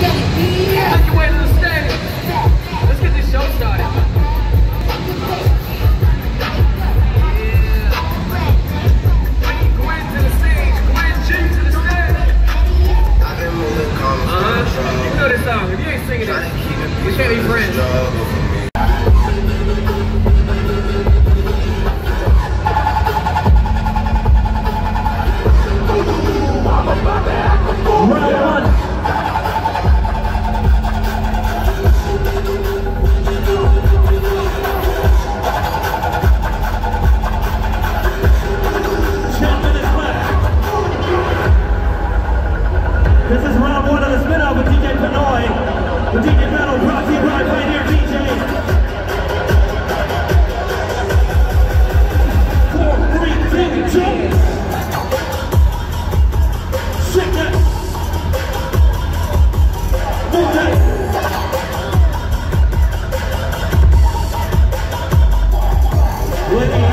Make your way to the stage. Let's get this show started. Yeah. Gwen to the stage. Gwen G to the stage. I've been moving calm. You know this song. If you ain't singing it, we can't be friends. This is round one of the spin-off with DJ Pinoy. With DJ Metal, Roxy Ride right here, DJ. With